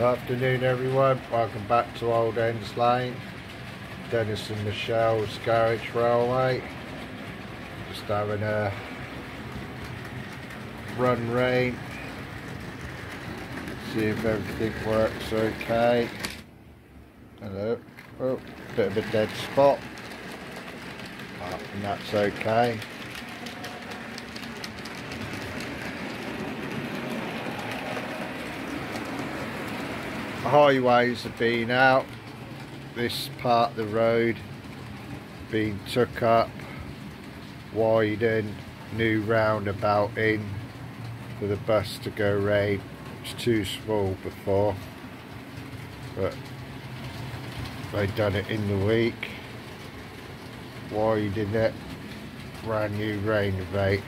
Good afternoon everyone, welcome back to Old Ends Lane, Dennis and Michelle's Garage Railway. Just having a run rain, see if everything works okay. Hello, oh, bit of a dead spot, and that's okay. Highways have been out this part of the road being took up widened new roundabout in for the bus to go round. It's too small before but they done it in the week. Widened it brand new roundabout